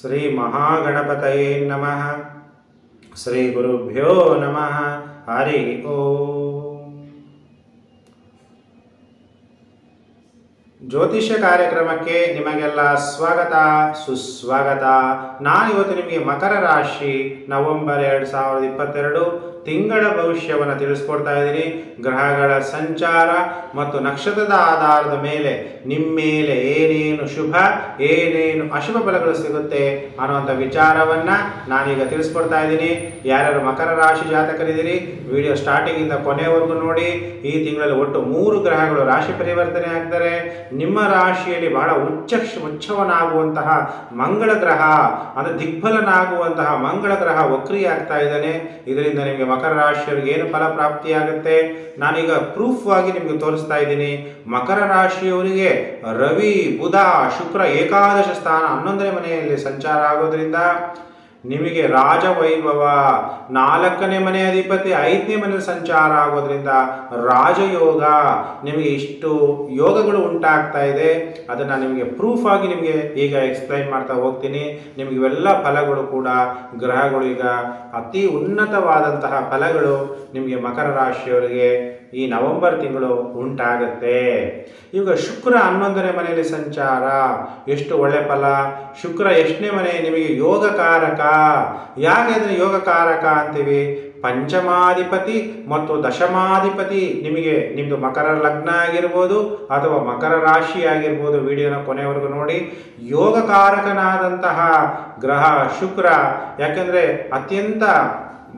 ಶ್ರೀ ಮಹಾಗಣಪತಯೇ ನಮಃ. ಶ್ರೀ ಗುರುಭ್ಯೋ ನಮಃ. ಹರಿ ಓ. ಜ್ಯೋತಿಷ್ಯ ಕಾರ್ಯಕ್ರಮಕ್ಕೆ ನಿಮಗೆಲ್ಲ ಸ್ವಾಗತ, ಸುಸ್ವಾಗತ. ನಾನು ಇವತ್ತು ನಿಮಗೆ ಮಕರ ರಾಶಿ ನವೆಂಬರ್ ಎರಡು ಸಾವಿರದ ಇಪ್ಪತ್ತೆರಡು. ತಿಂಗಳ ಭವಿಷ್ಯವನ್ನು ತಿಳಿಸ್ಕೊಡ್ತಾ ಇದ್ದೀನಿ. ಗ್ರಹಗಳ ಸಂಚಾರ ಮತ್ತು ನಕ್ಷತ್ರದ ಆಧಾರದ ಮೇಲೆ ನಿಮ್ಮ ಮೇಲೆ ಏನೇನು ಶುಭ, ಏನೇನು ಅಶುಭ ಫಲಗಳು ಸಿಗುತ್ತೆ ಅನ್ನುವಂಥ ವಿಚಾರವನ್ನು ನಾನೀಗ ತಿಳಿಸ್ಕೊಡ್ತಾ ಇದ್ದೀನಿ. ಯಾರ್ಯಾರು ಮಕರ ರಾಶಿ ಜಾತಕರಿದ್ದೀರಿ, ವಿಡಿಯೋ ಸ್ಟಾರ್ಟಿಂಗಿಂದ ಕೊನೆವರೆಗೂ ನೋಡಿ. ಈ ತಿಂಗಳಲ್ಲಿ ಒಟ್ಟು ಮೂರು ಗ್ರಹಗಳು ರಾಶಿ ಪರಿವರ್ತನೆ ಆಗ್ತಾರೆ. ನಿಮ್ಮ ರಾಶಿಯಲ್ಲಿ ಬಹಳ ಉಚ್ಚ ಉಚ್ಚವನಾಗುವಂತಹ ಮಂಗಳ ಗ್ರಹ, ಅಂದರೆ ದಿಗ್ಬಲನಾಗುವಂತಹ ಮಂಗಳ ಗ್ರಹ ವಕ್ರಿ ಆಗ್ತಾ ಇದ್ದಾನೆ. ಇದರಿಂದ ನಿಮಗೆ ಮಕರ ರಾಶಿಯವರಿಗೆ ಏನು ಫಲ ಪ್ರಾಪ್ತಿಯಾಗುತ್ತೆ? ನಾನೀಗ ಪ್ರೂಫ್ ಆಗಿ ನಿಮಗೆ ತೋರಿಸ್ತಾ ಇದ್ದೀನಿ. ಮಕರ ರಾಶಿಯವರಿಗೆ ರವಿ, ಬುಧ, ಶುಕ್ರ ಏಕಾದಶ ಸ್ಥಾನ ಹನ್ನೊಂದನೇ ಮನೆಯಲ್ಲಿ ಸಂಚಾರ ಆಗೋದ್ರಿಂದ ನಿಮಗೆ ರಾಜವೈಭವ. ನಾಲ್ಕನೇ ಮನೆ ಅಧಿಪತಿ, ಐದನೇ ಮನೆ ಸಂಚಾರ ಆಗೋದ್ರಿಂದ ರಾಜಯೋಗ. ನಿಮಗೆ ಇಷ್ಟು ಯೋಗಗಳು ಉಂಟಾಗ್ತಾ ಇದೆ. ಅದನ್ನು ನಿಮಗೆ ಪ್ರೂಫ್ ಆಗಿ ನಿಮಗೆ ಈಗ ಎಕ್ಸ್ಪ್ಲೈನ್ ಮಾಡ್ತಾ ಹೋಗ್ತೀನಿ. ನಿಮಗೆ ಇವೆಲ್ಲ ಫಲಗಳು ಕೂಡ ಗ್ರಹಗಳು ಈಗ ಅತಿ ಉನ್ನತವಾದಂತಹ ಫಲಗಳು ನಿಮಗೆ ಮಕರ ರಾಶಿಯವರಿಗೆ ಈ ನವೆಂಬರ್ ತಿಂಗಳು ಉಂಟಾಗುತ್ತೆ. ಈಗ ಶುಕ್ರ ಹನ್ನೊಂದನೇ ಮನೆಯಲ್ಲಿ ಸಂಚಾರ. ಎಷ್ಟು ಒಳ್ಳೆ ಫಲ. ಶುಕ್ರ ಎಷ್ಟನೇ ಮನೆ ನಿಮಗೆ ಯೋಗಕಾರಕ. ಯಾಕೆ ಅದನ್ನು ಯೋಗಕಾರಕ ಅಂತೀವಿ? ಪಂಚಮಾಧಿಪತಿ ಮತ್ತು ದಶಮಾಧಿಪತಿ ನಿಮಗೆ ನಿಮ್ಮದು ಮಕರ ಲಗ್ನ ಆಗಿರ್ಬೋದು ಅಥವಾ ಮಕರ ರಾಶಿ ಆಗಿರ್ಬೋದು ವಿಡಿಯೋನ ಕೊನೆವರೆಗೂ ನೋಡಿ. ಯೋಗಕಾರಕನಾದಂತಹ ಗ್ರಹ ಶುಕ್ರ. ಯಾಕೆಂದರೆ ಅತ್ಯಂತ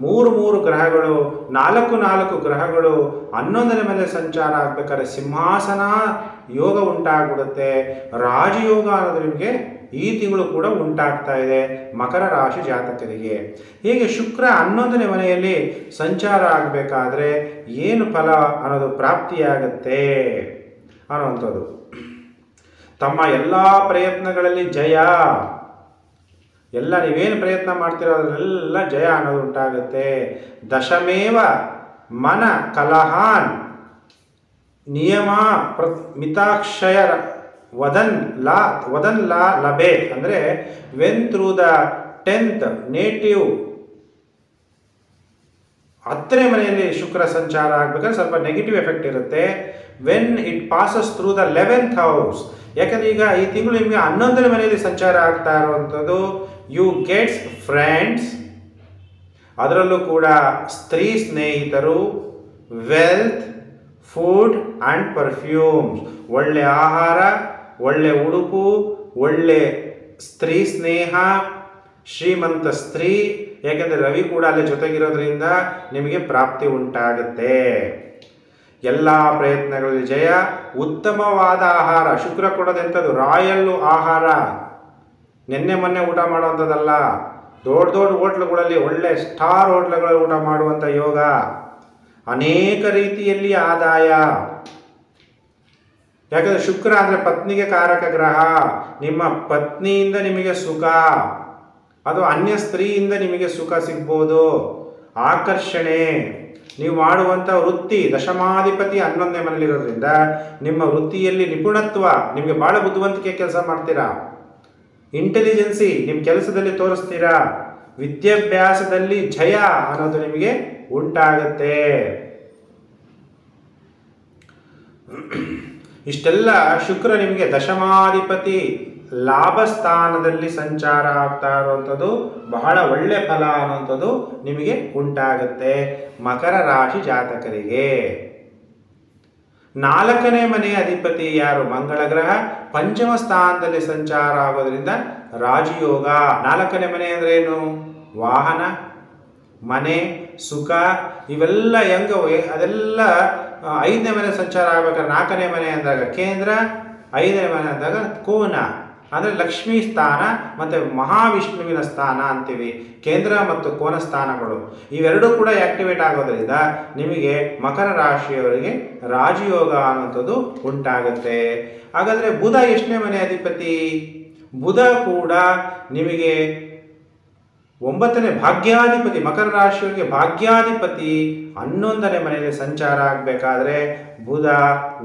ಮೂರು ಮೂರು ಗ್ರಹಗಳು, ನಾಲ್ಕು ನಾಲ್ಕು ಗ್ರಹಗಳು ಹನ್ನೊಂದನೇ ಮೇಲೆ ಸಂಚಾರ ಆಗ್ಬೇಕಾದ್ರೆ ಸಿಂಹಾಸನ ಯೋಗ ಉಂಟಾಗ್ಬಿಡುತ್ತೆ. ರಾಜಯೋಗ ಅನ್ನೋದು ನಿಮಗೆ ಈ ತಿಂಗಳು ಕೂಡ ಉಂಟಾಗ್ತಾ ಇದೆ, ಮಕರ ರಾಶಿ ಜಾತಕರಿಗೆ. ಹೀಗೆ ಶುಕ್ರ ಹನ್ನೊಂದನೇ ಮನೆಯಲ್ಲಿ ಸಂಚಾರ ಆಗಬೇಕಾದ್ರೆ ಏನು ಫಲ ಅನ್ನೋದು ಪ್ರಾಪ್ತಿಯಾಗತ್ತೆ ಅನ್ನುವಂಥದ್ದು. ತಮ್ಮ ಎಲ್ಲ ಪ್ರಯತ್ನಗಳಲ್ಲಿ ಜಯ. ಎಲ್ಲ ನೀವೇನು ಪ್ರಯತ್ನ ಮಾಡ್ತೀರೋ ಅದರಲ್ಲೆಲ್ಲ ಜಯ ಅನ್ನೋದು ಉಂಟಾಗುತ್ತೆ. ದಶಮೇವ ಮನ ಕಲಹಾನ್ ನಿಯಮ ಪ್ರ ಮಿತಾಕ್ಷಯ ವದನ್ ಲಾ ವದನ್ ಲಾ ಲಬೇತ್ ಅಂದರೆ when through the tenth native ಹತ್ತನೇ ಮನೆಯಲ್ಲಿ ಶುಕ್ರ ಸಂಚಾರ ಆಗ್ಬೇಕಂದ್ರೆ ಸ್ವಲ್ಪ ನೆಗೆಟಿವ್ ಎಫೆಕ್ಟ್ ಇರುತ್ತೆ. When it passes through the eleventh house ಯಾಕಂದ್ರೆ ಈಗ ಈ ತಿಂಗಳು ನಿಮಗೆ ಹನ್ನೊಂದನೇ ಮನೆಯಲ್ಲಿ ಸಂಚಾರ ಆಗ್ತಾ ಇರುವಂಥದ್ದು. ಯು ಗೆಟ್ಸ್ ಫ್ರೆಂಡ್ಸ್ ಅದರಲ್ಲೂ ಕೂಡ ಸ್ತ್ರೀ ಸ್ನೇಹಿತರು ವೆಲ್ತ್ ಫುಡ್ ಆ್ಯಂಡ್ ಪರ್ಫ್ಯೂಮ್ಸ್ ಒಳ್ಳೆ ಆಹಾರ, ಒಳ್ಳೆ ಉಡುಪು, ಒಳ್ಳೆ ಸ್ತ್ರೀ ಸ್ನೇಹ, ಶ್ರೀಮಂತ ಸ್ತ್ರೀ ಯಾಕೆಂದರೆ ರವಿ ಕೂಡ ಅಲ್ಲಿ ಜೊತೆಗಿರೋದ್ರಿಂದ ನಿಮಗೆ ಪ್ರಾಪ್ತಿ ಉಂಟಾಗುತ್ತೆ. ಎಲ್ಲ ಪ್ರಯತ್ನಗಳಲ್ಲಿ ಜಯ. ಉತ್ತಮವಾದ ಆಹಾರ. ಶುಕ್ರ ಕೊಡೋದೆಂಥದ್ದು ರಾಯಲ್ಲು ಆಹಾರ. ನಿನ್ನೆ ಮೊನ್ನೆ ಊಟ ಮಾಡುವಂಥದ್ದಲ್ಲ. ದೊಡ್ಡ ದೊಡ್ಡ ಹೋಟ್ಲುಗಳಲ್ಲಿ ಒಳ್ಳೆ ಸ್ಟಾರ್ ಹೋಟ್ಲುಗಳಲ್ಲಿ ಊಟ ಮಾಡುವಂಥ ಯೋಗ ಅನೇಕ ರೀತಿಯಲ್ಲಿ ಆದಾಯ. ಯಾಕಂದರೆ ಶುಕ್ರ ಅಂದರೆ ಪತ್ನಿಗೆ ಕಾರಕ ಗ್ರಹ, ನಿಮ್ಮ ಪತ್ನಿಯಿಂದ ನಿಮಗೆ ಸುಖ, ಅದು ಅನ್ಯ ಸ್ತ್ರೀಯಿಂದ ನಿಮಗೆ ಸುಖ ಸಿಗ್ಬೋದು. ಆಕರ್ಷಣೆ. ನೀವು ಮಾಡುವಂಥ ವೃತ್ತಿ ದಶಮಾಧಿಪತಿ ಹನ್ನೊಂದನೇ ಮನೇಲಿರೋದ್ರಿಂದ ನಿಮ್ಮ ವೃತ್ತಿಯಲ್ಲಿ ನಿಪುಣತ್ವ, ನಿಮಗೆ ಭಾಳ ಬುದ್ಧಿವಂತಿಕೆ ಕೆಲಸ ಮಾಡ್ತೀರಾ? ಇಂಟೆಲಿಜೆನ್ಸಿ ನಿಮ್ಮ ಕೆಲಸದಲ್ಲಿ ತೋರಿಸ್ತೀರಾ? ವಿದ್ಯಾಭ್ಯಾಸದಲ್ಲಿ ಜಯ ಅನ್ನೋದು ನಿಮಗೆ ಉಂಟಾಗತ್ತೆ. ಇಷ್ಟೆಲ್ಲ ಶುಕ್ರ ನಿಮಗೆ ದಶಮಾಧಿಪತಿ ಲಾಭ ಸ್ಥಾನದಲ್ಲಿ ಸಂಚಾರ ಆಗ್ತಾ ಇರುವಂಥದ್ದು, ಬಹಳ ಒಳ್ಳೆ ಫಲ ಅನ್ನುವಂಥದ್ದು ನಿಮಗೆ ಉಂಟಾಗತ್ತೆ ಮಕರ ರಾಶಿ ಜಾತಕರಿಗೆ. ನಾಲ್ಕನೇ ಮನೆಯ ಅಧಿಪತಿ ಯಾರು? ಮಂಗಳ ಗ್ರಹ. ಪಂಚಮ ಸ್ಥಾನದಲ್ಲಿ ಸಂಚಾರ ಆಗೋದ್ರಿಂದ ರಾಜಯೋಗ. ನಾಲ್ಕನೇ ಮನೆ ಅಂದ್ರೆ ಏನು? ವಾಹನ, ಮನೆ, ಸುಖ. ಇವೆಲ್ಲ ಹೆಂಗ ಅದೆಲ್ಲ ಐದನೇ ಮನೆ ಸಂಚಾರ ಆಗ್ಬೇಕಾದ್ರೆ ನಾಲ್ಕನೇ ಮನೆ ಅಂದಾಗ ಕೇಂದ್ರ, ಐದನೇ ಮನೆ ಅಂದಾಗ ಕೋನ. ಅಂದರೆ ಲಕ್ಷ್ಮೀ ಸ್ಥಾನ ಮತ್ತು ಮಹಾವಿಷ್ಣುವಿನ ಸ್ಥಾನ ಅಂತೀವಿ, ಕೇಂದ್ರ ಮತ್ತು ಕೋನ ಸ್ಥಾನಗಳು. ಇವೆರಡೂ ಕೂಡ ಆಕ್ಟಿವೇಟ್ ಆಗೋದ್ರಿಂದ ನಿಮಗೆ ಮಕರ ರಾಶಿಯವರಿಗೆ ರಾಜಯೋಗ ಅನ್ನೋಂಥದ್ದು ಉಂಟಾಗುತ್ತೆ. ಹಾಗಾದರೆ ಬುಧ ಎಷ್ಟನೇ ಮನೆ ಅಧಿಪತಿ? ಬುಧ ಕೂಡ ನಿಮಗೆ ಒಂಬತ್ತನೇ ಭಾಗ್ಯಾಧಿಪತಿ, ಮಕರ ರಾಶಿಯವರಿಗೆ ಭಾಗ್ಯಾಧಿಪತಿ ಹನ್ನೊಂದನೇ ಮನೆಯಲ್ಲಿ ಸಂಚಾರ ಆಗಬೇಕಾದ್ರೆ ಬುಧ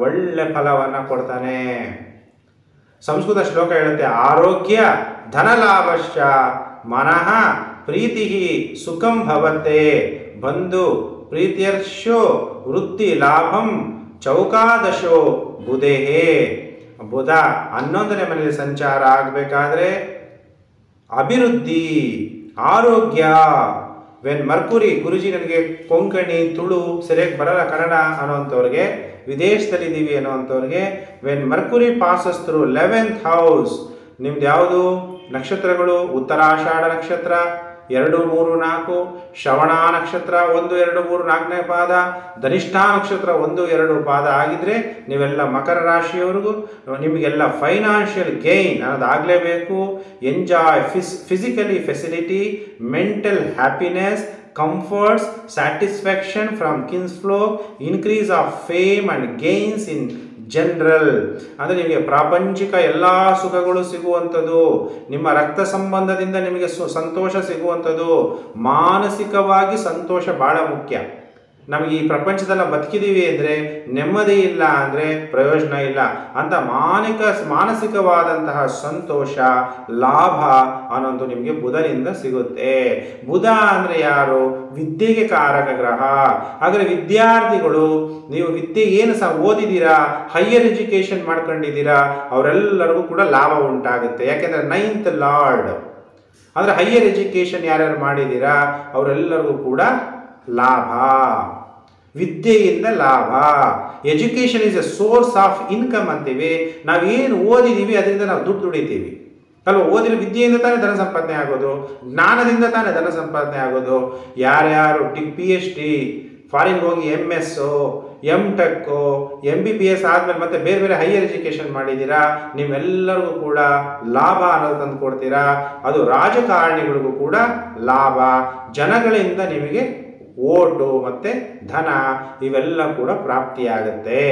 ಒಳ್ಳೆ ಫಲವನ್ನು ಕೊಡ್ತಾನೆ. ಸಂಸ್ಕೃತ ಶ್ಲೋಕ ಹೇಳುತ್ತೆ, ಆರೋಗ್ಯ ಧನಲಾಭಶ್ಚ ಮನಃ ಪ್ರೀತಿ ಸುಖಂ ಭವತೆ ಬಂಧು ಪ್ರೀತಿಯರ್ಷೋ ವೃತ್ತಿ ಲಾಭಂ ಚೌಕಾದಶೋ ಬುಧೇಹೇ. ಬುಧ ಹನ್ನೊಂದನೇ ಮನೆಯಲ್ಲಿ ಸಂಚಾರ ಆಗಬೇಕಾದ್ರೆ, ಅಭಿವೃದ್ಧಿ, ಆರೋಗ್ಯ. ವೆನ್ ಮರ್ಕುರಿ ಗುರುಜಿ ನನಗೆ ಕೊಂಕಣಿ, ತುಳು ಸರಿಯಾಗಿ ಬರಲ್ಲ ಕನ್ನಡ ಅನ್ನೋಂಥವ್ರಿಗೆ ವಿದೇಶದಲ್ಲಿದ್ದೀವಿ ಅನ್ನುವಂಥವ್ರಿಗೆ when Mercury passes through eleventh house ನಿಮ್ದು ಯಾವುದು? ನಕ್ಷತ್ರಗಳು, ಉತ್ತರಾಷಾಢ ನಕ್ಷತ್ರ, ಎರಡು, ಮೂರು, ನಾಲ್ಕು, ಶ್ರವಣ ನಕ್ಷತ್ರ, ಒಂದು, ಎರಡು, ಮೂರು, ನಾಲ್ಕನೇ ಪಾದ, ಧನಿಷ್ಠ ನಕ್ಷತ್ರ, ಒಂದು, ಎರಡು ಪಾದ ಆಗಿದ್ರೆ ನೀವೆಲ್ಲ ಮಕರ ರಾಶಿಯವರೆಗೂ, ನಿಮಗೆಲ್ಲ financial gain ಅನ್ನೋದಾಗಲೇಬೇಕು. Enjoy phys physically facility mental happiness comforts, satisfaction from kinsflow, increase of fame and gains in general ಅಂದರೆ ನಿಮಗೆ ಪ್ರಾಪಂಚಿಕ ಎಲ್ಲ ಸುಖಗಳು ಸಿಗುವಂಥದ್ದು ನಿಮ್ಮ ರಕ್ತ ಸಂಬಂಧದಿಂದ ನಿಮಗೆ ಸು ಸಂತೋಷ ಸಿಗುವಂಥದ್ದು ಮಾನಸಿಕವಾಗಿ ಸಂತೋಷ ಭಾಳ ಮುಖ್ಯ. ನಮಗೆ ಈ ಪ್ರಪಂಚದಲ್ಲ ಬದುಕಿದೀವಿ ಅಂದರೆ ನೆಮ್ಮದಿ ಇಲ್ಲ ಅಂದರೆ ಪ್ರಯೋಜನ ಇಲ್ಲ ಅಂತ ಮಾನಿಕ ಮಾನಸಿಕವಾದಂತಹ ಸಂತೋಷ, ಲಾಭ ಅನ್ನೋದು ನಿಮಗೆ ಬುಧನಿಂದ ಸಿಗುತ್ತೆ. ಬುಧ ಅಂದರೆ ಯಾರು? ವಿದ್ಯೆಗೆ ಕಾರಕ ಗ್ರಹ. ಹಾಗಾದರೆ ವಿದ್ಯಾರ್ಥಿಗಳು, ನೀವು ವಿದ್ಯೆ ಏನು ಸಹ ಓದಿದ್ದೀರಾ ಹೈಯರ್ ಎಜುಕೇಷನ್ ಮಾಡ್ಕೊಂಡಿದ್ದೀರಾ, ಅವರೆಲ್ಲರಿಗೂ ಕೂಡ ಲಾಭ ಉಂಟಾಗುತ್ತೆ. ಯಾಕೆಂದರೆ ನೈನ್ತ್ ಲಾರ್ಡ್ ಅಂದರೆ ಹೈಯರ್ ಎಜುಕೇಷನ್ ಯಾರ್ಯಾರು ಮಾಡಿದ್ದೀರಾ, ಅವರೆಲ್ಲರಿಗೂ ಕೂಡ ಲಾಭ. ವಿದ್ಯೆಯಿಂದ ಲಾಭ. Education is a source of income ಅಂತೀವಿ. ಏನು ಓದಿದ್ದೀವಿ ಅದರಿಂದ ನಾವು ದುಡ್ಡು ದುಡಿತೀವಿ. ಅಲ್ವಾ? ಓದಿರೋ ವಿದ್ಯೆಯಿಂದ ತಾನೇ ಧನ ಸಂಪಾದನೆ ಆಗೋದು. ಜ್ಞಾನದಿಂದ ತಾನೇ ಧನ ಸಂಪಾದನೆ ಆಗೋದು. ಯಾರ್ಯಾರು D P H D foreign ಹೋಗಿ M S M tech M B B S ಆದಮೇಲೆ ಮತ್ತೆ ಬೇರೆ ಬೇರೆ ಹೈಯರ್ ಎಜುಕೇಷನ್ ಮಾಡಿದ್ದೀರಾ? ನಿಮ್ಮೆಲ್ಲರಿಗೂ ಕೂಡ ಲಾಭ ಅನ್ನೋದು ತಂದು ಕೊಡ್ತೀರಾ? ಅದು ರಾಜಕಾರಣಿಗಳಿಗೂ ಕೂಡ ಲಾಭ. ಜನಗಳಿಂದ ನಿಮಗೆ ಓಟು ಮತ್ತು ಧನ ಇವೆಲ್ಲ ಕೂಡ ಪ್ರಾಪ್ತಿಯಾಗುತ್ತೆ.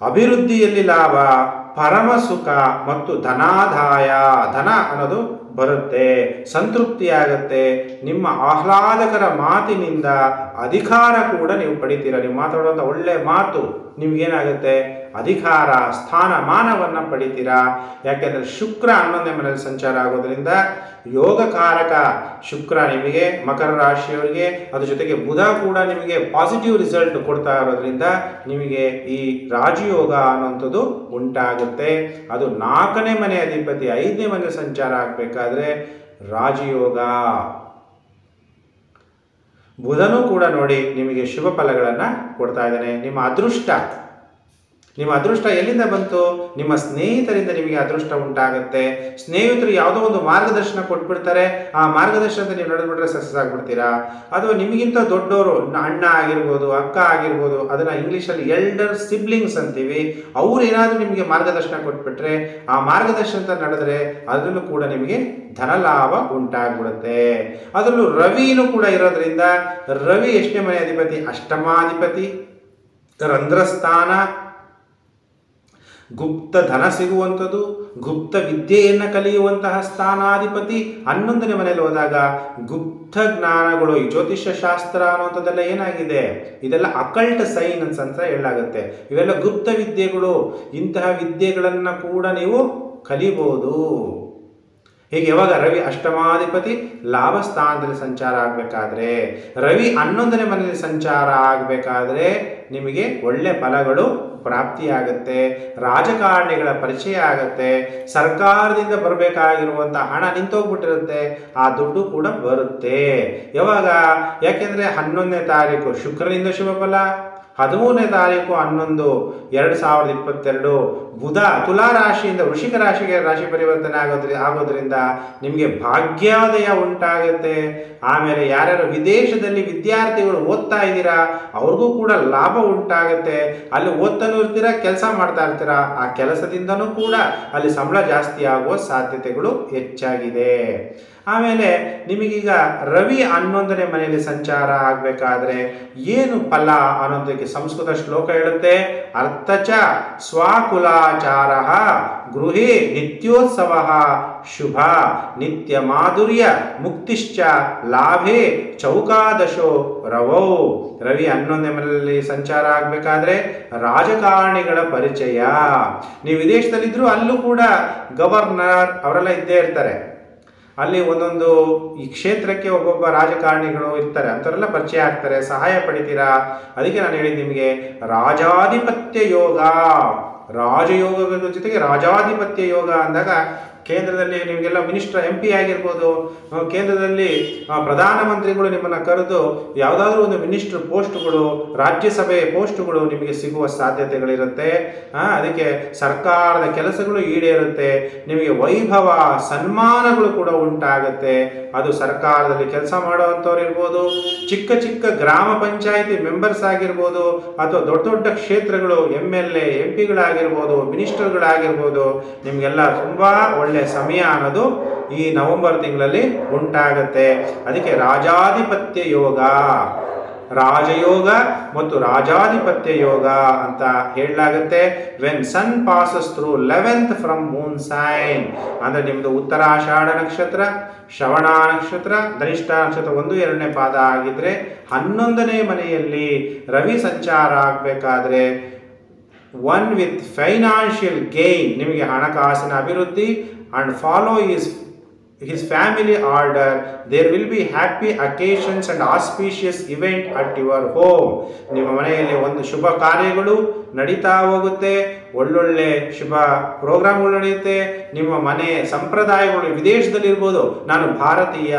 ಅಭಿವೃದ್ಧಿಯಲ್ಲಿ ಲಾಭ, ಪರಮ ಸುಖ ಮತ್ತು ಧನಾದಾಯ. ಧನ ಅನ್ನೋದು ಬರುತ್ತೆ, ಸಂತೃಪ್ತಿಯಾಗತ್ತೆ. ನಿಮ್ಮ ಆಹ್ಲಾದಕರ ಮಾತಿನಿಂದ ಅಧಿಕಾರ ಕೂಡ ನೀವು ಪಡಿತೀರ. ನೀವು ಮಾತಾಡುವಂಥ ಒಳ್ಳೆ ಮಾತು ನಿಮ್ಗೇನಾಗುತ್ತೆ? ಅಧಿಕಾರ ಸ್ಥಾನಮಾನವನ್ನು ಪಡಿತೀರಾ? ಯಾಕೆಂದರೆ ಶುಕ್ರ ಹನ್ನೊಂದನೇ ಮನೆಯಲ್ಲಿ ಸಂಚಾರ ಆಗೋದ್ರಿಂದ ಯೋಗಕಾರಕ ಶುಕ್ರ ನಿಮಗೆ, ಮಕರ ರಾಶಿಯವರಿಗೆ, ಅದ್ರ ಜೊತೆಗೆ ಬುಧ ಕೂಡ ನಿಮಗೆ ಪಾಸಿಟಿವ್ ರಿಸಲ್ಟ್ ಕೊಡ್ತಾ ಇರೋದ್ರಿಂದ ನಿಮಗೆ ಈ ರಾಜಯೋಗ ಅನ್ನೋಂಥದ್ದು ಉಂಟಾಗುತ್ತೆ. ಅದು ನಾಲ್ಕನೇ ಮನೆ ಅಧಿಪತಿ, ಐದನೇ ಮನೆ ಸಂಚಾರ ಆಗಬೇಕಾದ್ರೆ ರಾಜಯೋಗ. ಬುಧನೂ ಕೂಡ ನೋಡಿ ನಿಮಗೆ ಶುಭ ಫಲಗಳನ್ನು ಕೊಡ್ತಾ ಇದ್ದಾನೆ. ನಿಮ್ಮ ಅದೃಷ್ಟ ನಿಮ್ಮ ಅದೃಷ್ಟ ಎಲ್ಲಿಂದ ಬಂತು? ನಿಮ್ಮ ಸ್ನೇಹಿತರಿಂದ ನಿಮಗೆ ಅದೃಷ್ಟ ಉಂಟಾಗುತ್ತೆ. ಸ್ನೇಹಿತರು ಯಾವುದೋ ಒಂದು ಮಾರ್ಗದರ್ಶನ ಕೊಟ್ಬಿಡ್ತಾರೆ. ಆ ಮಾರ್ಗದರ್ಶನದ ನೀವು ನಡೆದ್ಬಿಟ್ರೆ ಸಕ್ಸಸ್ ಆಗ್ಬಿಡ್ತೀರಾ? ಅಥವಾ ನಿಮಗಿಂತ ದೊಡ್ಡವರು ಅಣ್ಣ ಆಗಿರ್ಬೋದು, ಅಕ್ಕ ಆಗಿರ್ಬೋದು, ಅದನ್ನ ಇಂಗ್ಲೀಷಲ್ಲಿ ಎಲ್ಡರ್ ಸಿಬ್ಲಿಂಗ್ಸ್ ಅಂತೀವಿ. ಅವ್ರು ಏನಾದರೂ ನಿಮಗೆ ಮಾರ್ಗದರ್ಶನ ಕೊಟ್ಬಿಟ್ರೆ, ಆ ಮಾರ್ಗದರ್ಶನ ನಡೆದ್ರೆ ಅದರಲ್ಲೂ ಕೂಡ ನಿಮಗೆ ಧನಲಾಭ ಉಂಟಾಗ್ಬಿಡುತ್ತೆ. ಅದರಲ್ಲೂ ರವಿನೂ ಕೂಡ ಇರೋದ್ರಿಂದ, ರವಿ ಎಷ್ಟನೇ ಮನೆ ಅಧಿಪತಿ? ಅಷ್ಟಮಾಧಿಪತಿ. ರಂಧ್ರಸ್ಥಾನ. ಗುಪ್ತ ಧನ ಸಿಗುವಂಥದ್ದು, ಗುಪ್ತ ವಿದ್ಯೆಯನ್ನು ಕಲಿಯುವಂತಹ ಸ್ಥಾನಾಧಿಪತಿ ಹನ್ನೊಂದನೇ ಮನೆಯಲ್ಲಿ ಹೋದಾಗ ಗುಪ್ತ ಜ್ಞಾನಗಳು, ಈ ಜ್ಯೋತಿಷ್ಯ ಶಾಸ್ತ್ರ ಅನ್ನುವಂಥದ್ದೆಲ್ಲ ಏನಾಗಿದೆ? ಇದೆಲ್ಲ ಅಕಲ್ಟ್ ಸೈನ್ಸ್ ಅಂತ ಹೇಳಲಾಗುತ್ತೆ. ಇವೆಲ್ಲ ಗುಪ್ತ ವಿದ್ಯೆಗಳು. ಇಂತಹ ವಿದ್ಯೆಗಳನ್ನು ಕೂಡ ನೀವು ಕಲಿಬಹುದು ಹೀಗೆ ಯಾವಾಗ ರವಿ ಅಷ್ಟಮಾಧಿಪತಿ, ಲಾಭ ಸ್ಥಾನದಲ್ಲಿ ಸಂಚಾರ ಆಗಬೇಕಾದ್ರೆ, ರವಿ ಹನ್ನೊಂದನೇ ಮನೆಯಲ್ಲಿ ಸಂಚಾರ ಆಗಬೇಕಾದ್ರೆ ನಿಮಗೆ ಒಳ್ಳೆ ಫಲಗಳು ಪ್ರಾಪ್ತಿಯಾಗುತ್ತೆ, ರಾಜಕಾರಣಿಗಳ ಪರಿಚಯ ಆಗುತ್ತೆ, ಸರ್ಕಾರದಿಂದ ಬರಬೇಕಾಗಿರುವಂಥ ಹಣ ನಿಂತೋಗ್ಬಿಟ್ಟಿರುತ್ತೆ, ಆ ದುಡ್ಡು ಕೂಡ ಬರುತ್ತೆ. ಯಾವಾಗ? ಯಾಕೆಂದರೆ ಹನ್ನೊಂದನೇ ತಾರೀಕು ಶುಕ್ರನಿಂದ ಶುಭ ಫಲ. ಹದಿಮೂರನೇ ತಾರೀಕು ಹನ್ನೊಂದು, ಎರಡು ಸಾವಿರದ ಇಪ್ಪತ್ತೆರಡು ಬುಧ ತುಲಾ ರಾಶಿಯಿಂದ ವೃಷಿಕ ರಾಶಿಗೆ ರಾಶಿ ಪರಿವರ್ತನೆ ಆಗೋದ್ರಿ ಆಗೋದ್ರಿಂದ ನಿಮಗೆ ಭಾಗ್ಯೋದಯ ಉಂಟಾಗುತ್ತೆ. ಆಮೇಲೆ ಯಾರ್ಯಾರು ವಿದೇಶದಲ್ಲಿ ವಿದ್ಯಾರ್ಥಿಗಳು ಓದ್ತಾ ಇದ್ದೀರಾ, ಅವ್ರಿಗೂ ಕೂಡ ಲಾಭ ಉಂಟಾಗುತ್ತೆ. ಅಲ್ಲಿ ಓದ್ತಾನೂ ಇರ್ತೀರಾ, ಕೆಲಸ ಮಾಡ್ತಾ ಇರ್ತೀರಾ, ಆ ಕೆಲಸದಿಂದನೂ ಕೂಡ ಅಲ್ಲಿ ಸಂಬಳ ಜಾಸ್ತಿ ಆಗುವ ಸಾಧ್ಯತೆಗಳು ಹೆಚ್ಚಾಗಿದೆ. ಆಮೇಲೆ ನಿಮಗೀಗ ರವಿ ಹನ್ನೊಂದನೇ ಮನೆಯಲ್ಲಿ ಸಂಚಾರ ಆಗಬೇಕಾದ್ರೆ ಏನು ಫಲ ಅನ್ನೋದಕ್ಕೆ ಸಂಸ್ಕೃತ ಶ್ಲೋಕ ಹೇಳುತ್ತೆ? ಅರ್ಥಚ ಸ್ವಕುಲಾಚಾರ ಗೃಹೇ ನಿತ್ಯೋತ್ಸವ ಶುಭ ನಿತ್ಯ ಮಾಧುರ್ಯ ಮುಕ್ತಿಶ್ಚ ಲಾಭೇ ಚೌಕಾದಶೋ ರವೌ. ರವಿ ಹನ್ನೊಂದನೇ ಮನೆಯಲ್ಲಿ ಸಂಚಾರ ಆಗಬೇಕಾದ್ರೆ ರಾಜಕಾರಣಿಗಳ ಪರಿಚಯ. ನೀವು ವಿದೇಶದಲ್ಲಿದ್ದರೂ ಅಲ್ಲೂ ಕೂಡ ಗವರ್ನರ್ ಅವರೆಲ್ಲ ಇದ್ದೇ ಇರ್ತಾರೆ. ಅಲ್ಲಿ ಒಂದೊಂದು ಈ ಕ್ಷೇತ್ರಕ್ಕೆ ಒಬ್ಬೊಬ್ಬ ರಾಜಕಾರಣಿಗಳು ಇರ್ತಾರೆ, ಅಂಥವರೆಲ್ಲ ಪರಿಚಯ ಆಗ್ತಾರೆ, ಸಹಾಯ ಪಡಿತೀರಾ? ಅದಕ್ಕೆ ನಾನು ಹೇಳಿದ್ದು ನಿಮಗೆ, ರಾಜಾಧಿಪತ್ಯ ಯೋಗ. ರಾಜಯೋಗದ ಜೊತೆಗೆ ರಾಜಾಧಿಪತ್ಯ ಯೋಗ ಅಂದಾಗ ಕೇಂದ್ರದಲ್ಲಿ ನಿಮಗೆಲ್ಲ ಮಿನಿಸ್ಟರ್ ಎಂ ಪಿ ಆಗಿರ್ಬೋದು ಕೇಂದ್ರದಲ್ಲಿ ಪ್ರಧಾನಮಂತ್ರಿಗಳು ನಿಮ್ಮನ್ನು ಕರೆದು ಯಾವುದಾದ್ರೂ ಒಂದು ಮಿನಿಸ್ಟರ್ ಪೋಸ್ಟ್ಗಳು, ರಾಜ್ಯಸಭೆ ಪೋಸ್ಟ್ಗಳು ನಿಮಗೆ ಸಿಗುವ ಸಾಧ್ಯತೆಗಳಿರುತ್ತೆ. ಅದಕ್ಕೆ ಸರ್ಕಾರದ ಕೆಲಸಗಳು ಈಡೇರುತ್ತೆ. ನಿಮಗೆ ವೈಭವ, ಸನ್ಮಾನಗಳು ಕೂಡ ಉಂಟಾಗುತ್ತೆ. ಅದು ಸರ್ಕಾರದಲ್ಲಿ ಕೆಲಸ ಮಾಡುವಂಥವ್ರು ಇರ್ಬೋದು, ಚಿಕ್ಕ ಚಿಕ್ಕ ಗ್ರಾಮ ಪಂಚಾಯಿತಿ ಮೆಂಬರ್ಸ್ ಆಗಿರ್ಬೋದು, ಅಥವಾ ದೊಡ್ಡ ದೊಡ್ಡ ಕ್ಷೇತ್ರಗಳು ಎಂ ಎಲ್ ಎ ಎಂ ಪಿಗಳಾಗಿರ್ಬೋದು ಮಿನಿಸ್ಟರ್ಗಳಾಗಿರ್ಬೋದು, ನಿಮಗೆಲ್ಲ ತುಂಬ ಒಳ್ಳೆಯ ಸಮಯ ಅನ್ನೋದು ಈ ನವೆಂಬರ್ ತಿಂಗಳಲ್ಲಿ ಉಂಟಾಗತ್ತೆ. ಅದಕ್ಕೆ ರಾಜಾಧಿಪತ್ಯ ಯೋಗ, ರಾಜಯೋಗ ಮತ್ತು ರಾಜಾಧಿಪತ್ಯ ಯೋಗ ಅಂತ ಹೇಳಲಾಗುತ್ತೆ. When sun passes through eleventh from moon sign ಅಂದರೆ ನಿಮ್ಮದು ಉತ್ತರಾಷಾಢ ನಕ್ಷತ್ರ, ಶ್ರವಣ ನಕ್ಷತ್ರ, ಧನಿಷ್ಠ ನಕ್ಷತ್ರ ಒಂದು ಎರಡನೇ ಪಾದ ಆಗಿದ್ರೆ ಹನ್ನೊಂದನೇ ಮನೆಯಲ್ಲಿ ರವಿ ಸಂಚಾರ ಆಗಬೇಕಾದ್ರೆ ಒನ್ ವಿತ್ ಫೈನಾನ್ಷಿಯಲ್ ಗೇನ್ ನಿಮಗೆ ಹಣಕಾಸಿನ ಅಭಿವೃದ್ಧಿ and follow his his family order, there will be happy occasions and auspicious event at your home. ನಿಮ್ಮ ಮನೆಯಲ್ಲಿ ಒಂದು ಶುಭ ಕಾರ್ಯಗಳು ನಡೀತಾ ಹೋಗುತ್ತೆ, ಒಳ್ಳೊಳ್ಳೆ ಶುಭ ಪ್ರೋಗ್ರಾಮ್ಗಳು ನಡೆಯುತ್ತೆ, ನಿಮ್ಮ ಮನೆ ಸಂಪ್ರದಾಯಗಳು ವಿದೇಶದಲ್ಲಿರ್ಬೋದು ನಾನು ಭಾರತೀಯ,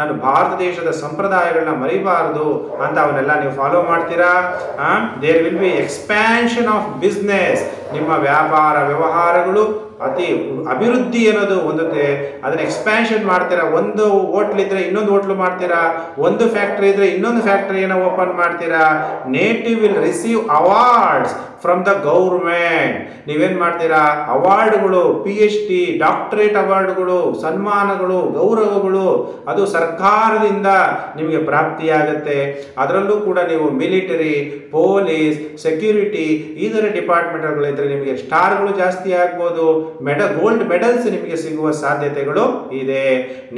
ನಾನು ಭಾರತ ದೇಶದ ಸಂಪ್ರದಾಯಗಳನ್ನ ಮರಿಬಾರದು ಅಂತ ಅವನ್ನೆಲ್ಲ ನೀವು ಫಾಲೋ ಮಾಡ್ತೀರಾ? There will be expansion of business ನಿಮ್ಮ ವ್ಯಾಪಾರ ವ್ಯವಹಾರಗಳು ಅತಿ ಅಭಿವೃದ್ಧಿ ಅನ್ನೋದು ಹೊಂದುತ್ತೆ ಅದನ್ನ ಎಕ್ಸ್ಪ್ಯಾನ್ಷನ್ ಮಾಡ್ತೀರಾ? ಒಂದು ಹೋಟ್ಲ್ ಇದ್ರೆ ಇನ್ನೊಂದು ಹೋಟ್ಲು ಮಾಡ್ತೀರಾ? ಒಂದು ಫ್ಯಾಕ್ಟ್ರಿ ಇದ್ರೆ ಇನ್ನೊಂದು ಫ್ಯಾಕ್ಟರಿಯನ್ನು ಓಪನ್ ಮಾಡ್ತೀರಾ? Native will receive awards from the government ನೀವೇನು ಮಾಡ್ತೀರಾ? ಅವಾರ್ಡ್ಗಳು ಪಿ ಎಚ್ ಡಿ ಡಾಕ್ಟ್ರೇಟ್ ಅವಾರ್ಡ್ಗಳು, ಸನ್ಮಾನಗಳು, ಗೌರವಗಳು, ಅದು ಸರ್ಕಾರದಿಂದ ನಿಮಗೆ ಪ್ರಾಪ್ತಿಯಾಗುತ್ತೆ. ಅದರಲ್ಲೂ ಕೂಡ ನೀವು ಮಿಲಿಟರಿ, ಪೊಲೀಸ್, ಸೆಕ್ಯೂರಿಟಿ ಥರ ಡಿಪಾರ್ಟ್ಮೆಂಟ್ಗಳಿದ್ರೆ ನಿಮಗೆ ಸ್ಟಾರ್ಗಳು ಜಾಸ್ತಿ ಆಗ್ಬೋದು. ಮೆಡ, ಗೋಲ್ಡ್ ಮೆಡಲ್ಸ್ ನಿಮಗೆ ಸಿಗುವ ಸಾಧ್ಯತೆಗಳು ಇದೆ.